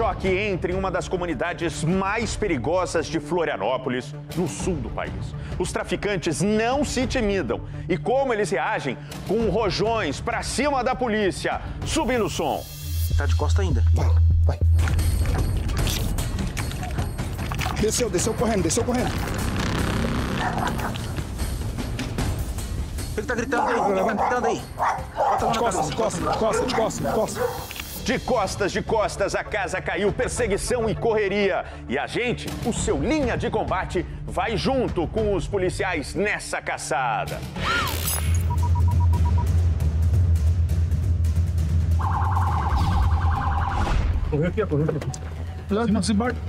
choque entra em uma das comunidades mais perigosas de Florianópolis, no sul do país. Os traficantes não se intimidam. E como eles reagem? Com rojões pra cima da polícia. Subindo o som. Tá de costa ainda. Vai, vai. Desceu, desceu correndo, desceu correndo. Ele tá gritando aí, ele tá gritando aí. Bota De costas, de costas, de costas, de costas, de costas. De costas, de costas, a casa caiu, perseguição e correria. E a gente, o seu linha de combate, vai junto com os policiais nessa caçada. Correu aqui, correu aqui. Cima, desembarque.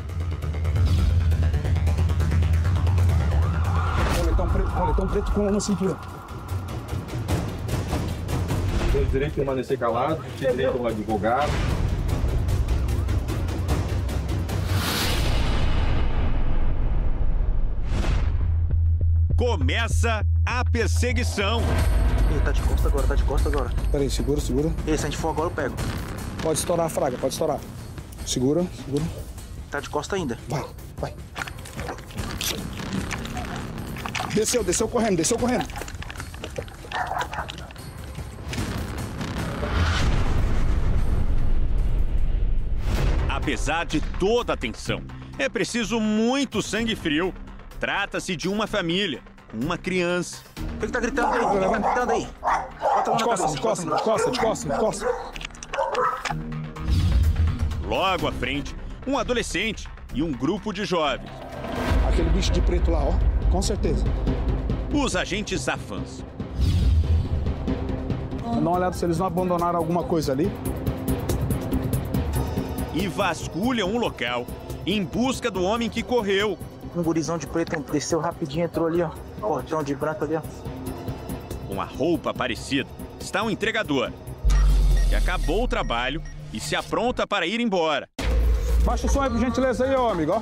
Coletão preto, coletão preto com uma cintura. Tem direito de permanecer calado, tem direito a um advogado. Começa a perseguição. Ele tá de costa agora, tá de costa agora. Peraí, segura, segura. Ei, se a gente for agora, eu pego. Pode estourar a fraga, pode estourar. Segura, segura. Tá de costa ainda. Vai, vai. Desceu, desceu correndo, desceu correndo. Apesar de toda a tensão, é preciso muito sangue frio. Trata-se de uma família, uma criança. Ele tá gritando aí, ele tá gritando aí. Bota De cabeça. de costas, de costas, de costas, de costas. Logo à frente, um adolescente e um grupo de jovens. Aquele bicho de preto lá, ó. Com certeza. Os agentes afãs. Dá uma olhada se eles não abandonaram alguma coisa ali. E vasculham o local em busca do homem que correu. Um gurizão de preto desceu rapidinho, entrou ali, ó. Portão de branco ali, ó. Com a roupa parecida está um entregador que acabou o trabalho e se apronta para ir embora. Baixa o som aí, por gentileza, aí, ó, amigo, ó.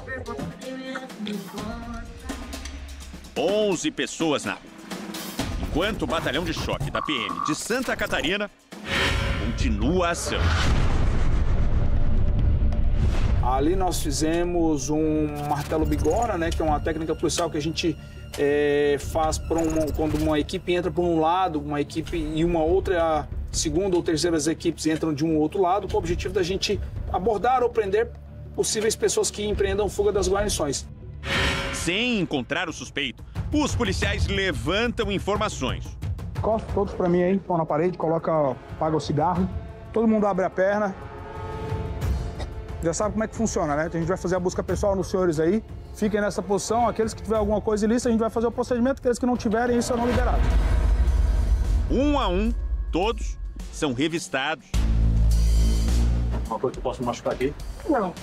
11 pessoas na rua. Enquanto o batalhão de choque da PM de Santa Catarina continua a ação. Ali nós fizemos um martelo bigora, né, que é uma técnica policial que a gente é, faz uma- quando uma equipe entra por um lado, uma equipe e uma outra, segunda ou terceiras equipes entram de um outro lado, com o objetivo da gente abordar ou prender possíveis pessoas que empreendam fuga das guarnições. Sem encontrar o suspeito, os policiais levantam informações. Costa todos pra mim aí, pão na parede, coloca, paga o cigarro. Todo mundo abre a perna. Já sabe como é que funciona, né? A gente vai fazer a busca pessoal nos senhores aí. Fiquem nessa posição. Aqueles que tiver alguma coisa ilícita, a gente vai fazer o procedimento. Aqueles que não tiverem, isso serão liberados. Um a um, todos são revistados. Uma coisa que eu posso machucar aqui? Não,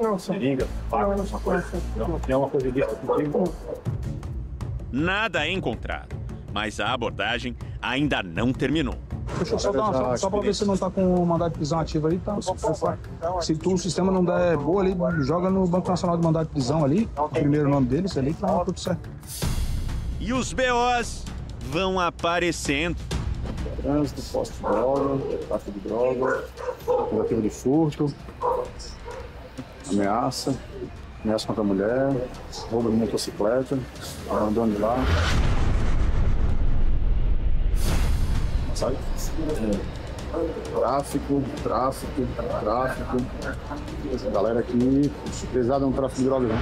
não, senhor. Seringa, faca, Não, alguma coisa? não. Não, tem alguma coisa disso contigo? Nada é encontrado, mas a abordagem ainda não terminou. Deixa eu só dar uma, só, só pra ver se não tá com o mandado de prisão ativo aí, tá? Se, for- se tu, o sistema não der boa ali, joga no Banco Nacional de Mandado de Prisão ali, o primeiro nome deles ali, tá tudo certo. E os BOs vão aparecendo. Trânsito, posse de droga, tráfico de droga, tentativa de furto, ameaça, ameaça contra a mulher, roubo de motocicleta, abandono de lá. Sabe? É, Tráfico, tráfico, tráfico. Essa galera aqui, pesada no tráfico de drogas, né?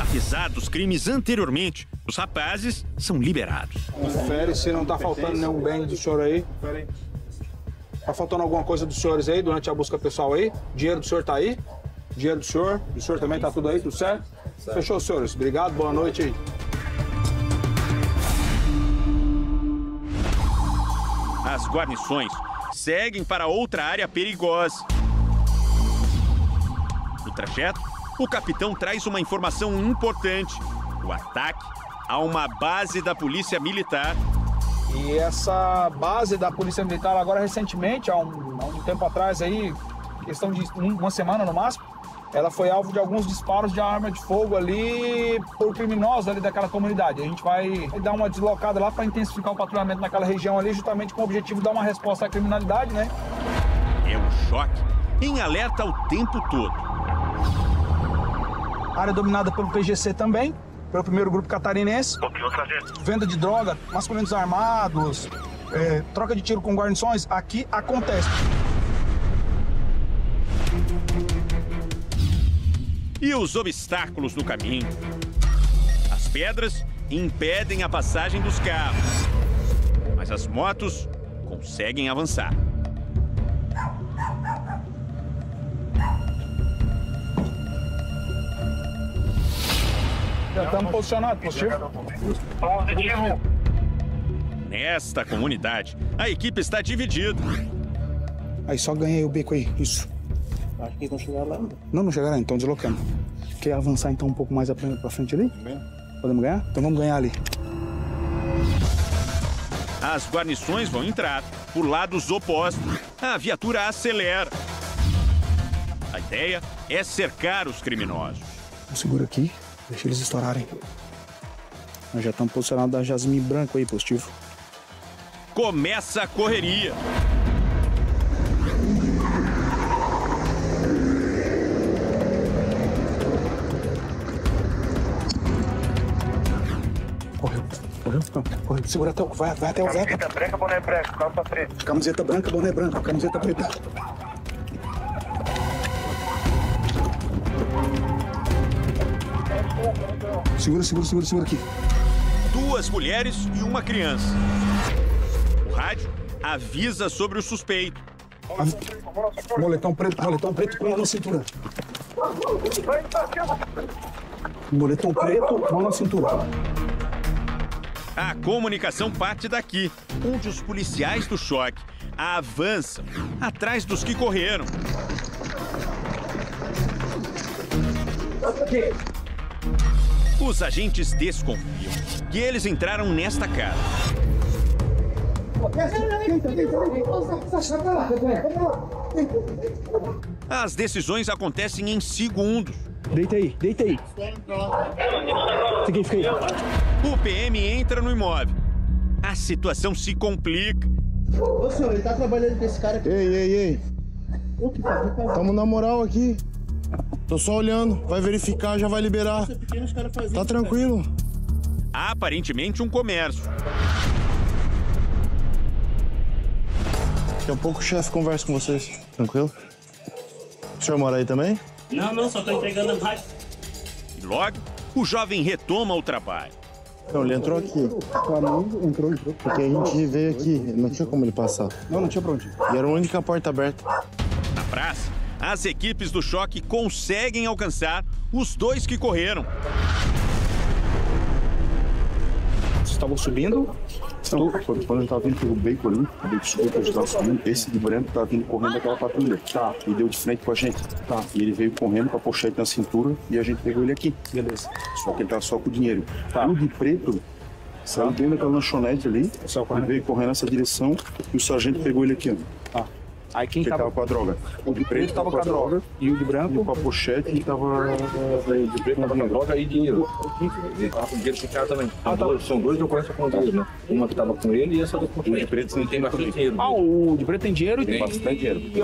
Apesar dos crimes anteriormente, os rapazes são liberados. Confere se não tá faltando nenhum bem do senhor aí. Tá faltando alguma coisa dos senhores aí durante a busca pessoal aí? Dinheiro do senhor tá aí? Dinheiro do senhor? Do senhor também tá tudo aí, tudo certo? Fechou, senhores. Obrigado, boa noite aí. As guarnições seguem para outra área perigosa. No trajeto, o capitão traz uma informação importante: o ataque a uma base da Polícia Militar. E essa base da Polícia Militar agora recentemente, há um, há um tempo atrás aí, questão de um- uma semana no máximo, ela foi alvo de alguns disparos de arma de fogo ali por criminosos ali daquela comunidade. A gente vai dar uma deslocada lá para intensificar o patrulhamento naquela região ali, justamente com o objetivo de dar uma resposta à criminalidade, né? É o choque em alerta o tempo todo. Área dominada pelo PGC também, pelo primeiro grupo catarinense. Venda de droga, masculinos armados, é, troca de tiro com guarnições, aqui acontece. E os obstáculos no caminho. As pedras impedem a passagem dos carros. Mas as motos conseguem avançar. Já estamos posicionados, positivo. Nesta comunidade, a equipe está dividida. Aí só ganhei o beco aí, isso. Acho que eles não chegaram lá ainda. Não, não chegaram, então deslocando. Quer avançar então um pouco mais pra frente ali? Podemos ganhar? Então vamos ganhar ali. As guarnições vão entrar por lados opostos. A viatura acelera. A ideia é cercar os criminosos. Segura aqui, deixa eles estourarem. Nós já estamos posicionados da Jasmine branco aí, positivo. Começa a correria. Não. Segura até o. Vai, vai até o Zeca. Camiseta branca, boné branco, calça preta. Camiseta branca, boné branco, camiseta preta. Segura, segura, segura, segura aqui. Duas mulheres e uma criança. O rádio avisa sobre o suspeito. Moletão preto, moletão preto com mão na cintura. Moletom preto, mão na cintura. A comunicação parte daqui, onde os policiais do choque avançam atrás dos que correram. Os agentes desconfiam que eles entraram nesta casa. As decisões acontecem em segundos. Deita aí, deita aí. Fica aí, fica aí. O PM entra no imóvel. A situação se complica. Ô senhor, ele tá trabalhando com esse cara aqui. Ei, ei, ei. O que que faz? Tamo na moral aqui. Tô só olhando. Vai verificar, já vai liberar. Caras fazem Tá isso, tranquilo. Aparentemente um comércio. Daqui a pouco o chefe conversa com vocês. Tranquilo? O senhor mora aí também? Não, não, só tô entregando a rádio. E logo, o jovem retoma o trabalho. Não, ele entrou aqui. Entrou, entrou. Porque a gente veio aqui. Não tinha como ele passar. Não, não tinha pra onde. E era a única porta aberta. Na praça, as equipes do choque conseguem alcançar os dois que correram. Estavam subindo? Não, quando eu tava vindo pelo beco ali, o beco subiu que a gente tava subindo, esse de branco tava vindo correndo daquela patrulha. Tá. E deu de frente com a gente. Tá. E ele veio correndo com a pochete na cintura e a gente pegou ele aqui. Beleza. Só que ele tava só com o dinheiro. Tá. O de preto saiu dentro daquela lanchonete ali, Saiu ele veio correndo nessa direção e o sargento pegou ele aqui, ó. Tá. Aí quem Que tava... tava com a droga. O de preto tava com a droga. E o de E branco? com a pochete ele tava. de preto tava com droga e dinheiro. Ele tava com dinheiro com cara também. São dois- São dois ocorrências com droga, né? Uma que tava com ele e essa do com de preto não tem bastante dinheiro. Ah, o de preto tem dinheiro e Tem bastante dinheiro. E,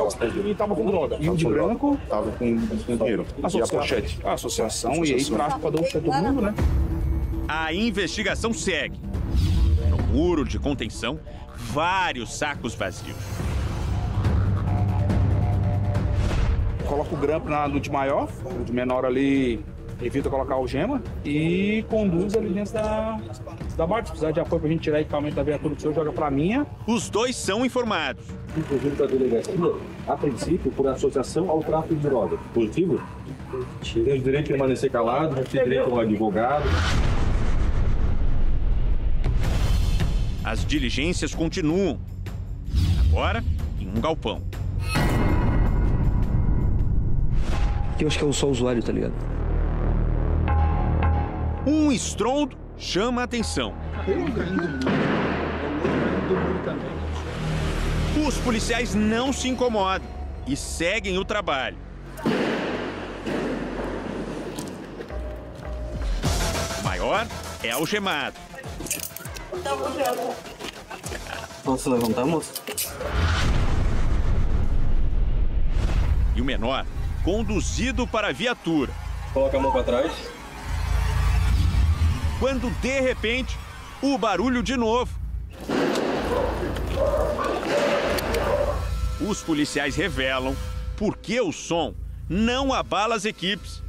e, e tava com droga. E o de branco? Tava com, dinheiro. E a pochete. A associação, e aí tráfico pra todo mundo, né? A investigação segue. No muro de contenção, vários sacos vazios. Coloca o grampo na, no de maior, o de menor ali evita colocar algema e conduz ali dentro da, da barca. Se precisar de apoio pra gente tirar equipamento da viatura do senhor, joga pra minha. Os dois são informados. Inclusive da delegacia, a princípio, por associação ao tráfico de droga. Positivo? Tem o direito de permanecer calado, tem direito ao advogado. As diligências continuam. Agora, em um galpão. Eu acho que só o usuário, tá ligado? Um estrondo chama a atenção. Os policiais não se incomodam e seguem o trabalho. O maior é algemado. Posso levantar, moço? e o menor conduzido para a viatura. Coloca a mão para trás. Quando de repente, o barulho de novo. Os policiais revelam por que o som não abala as equipes.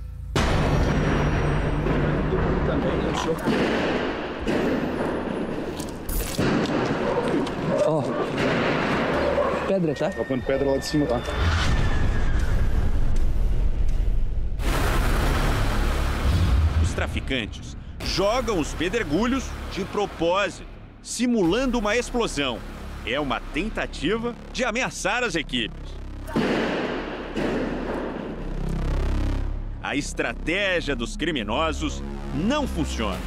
Ó. Pedra, tá? Tá pondo pedra lá de cima, tá? Traficantes jogam os pedregulhos de propósito, simulando uma explosão. É uma tentativa de ameaçar as equipes. A estratégia dos criminosos não funciona.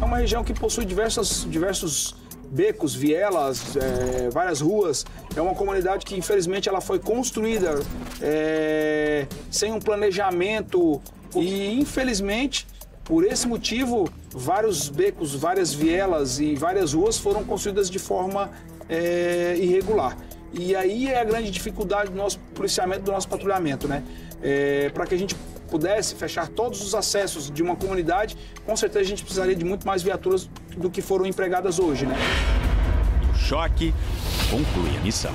É uma região que possui diversas, diversos becos, vielas, é, várias ruas. É uma comunidade que, infelizmente, ela foi construída é, sem um planejamento e, infelizmente, por esse motivo, vários becos, várias vielas e várias ruas foram construídas de forma é, irregular. E aí é a grande dificuldade do nosso policiamento, do nosso patrulhamento, né? É, Para que a gente pudesse fechar todos os acessos de uma comunidade, com certeza a gente precisaria de muito mais viaturas do que foram empregadas hoje, né? O choque conclui a missão.